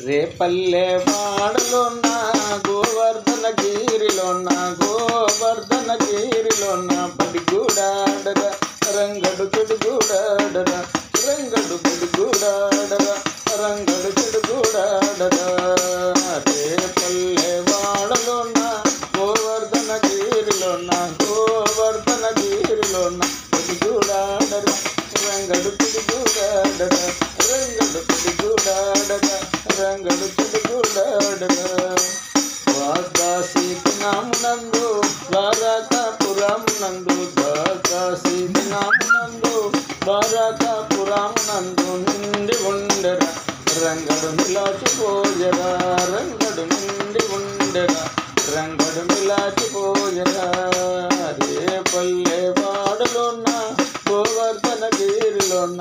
రేపల్లె నా గోవర్ధన గిరిలోన గోవర్ధన గిరిలోన పడిగూడాడరా రంగడు చెడుగూడాడరా రంగడు పడిగూడాడర రంగడు చెడుగూడాడర రేపల్లె వాడలోన గోవర్ధన గిరిలోన గోవర్ధన గిరిలోన పడిగూడాడర రంగడు పిడుగూడాడరా రంగడు తెలుగులాడగా రంగడు చెడుగూడాడర వాదాసీనామునందు ద్వారకాపురమునందు ద్వారకాసీనామునందు ద్వారకాపురమునందు నిండి ఉండరా. రంగడు మిలాచిపోయరా రంగడు నిండి ఉండరా. రంగడు మిలాచిపోయరా రే పల్లె వాడలోన గోవర్ధన గిరిలోన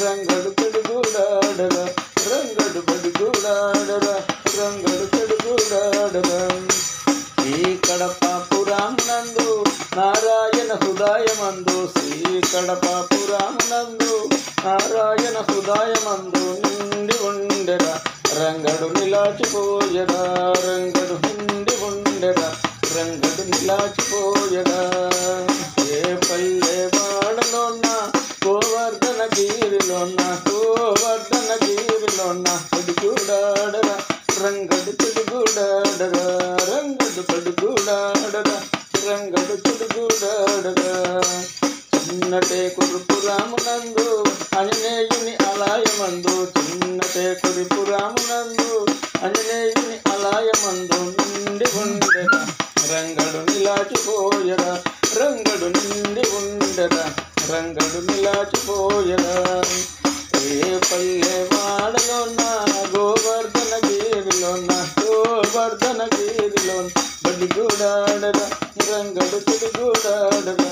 రంగడు చెడుగుడాడరా రంగడు బడుగుడాడరా రంగడు చెడుగుడాడరా శ్రీ కడప పురాణందు నారాయణ హృదయమందు శ్రీ కడప పురాణందు నారాయణ హృదయమందు నిండి ఉండెరా. రంగడు నిలాచిపోయరా రంగడు గోవర్ధన గిరిలోన పడుగుడాడరా రంగడు చెడుగుడాడరా రంగడు పడుగుడాడరా రంగడు చెడుగుడాడరా చిన్నటే కురుపు రామునందు అనినేయుని అలాయమందు చిన్నటే కురుపు రామునందు అనినేయుని అలాయమందు నిండి ఉండరా. రంగడు నిలాచిపోయరా రంగడు నిండి ఉండరా. రంగడు నిలాచిపోయరా. ఏ పల్లె గోవర్ధన గిరిలోన గోవర్ధన గిరిలోన బడిగూడాడరా రంగడు చెడుగూడాడరా రంగడు పడిగూడాడరా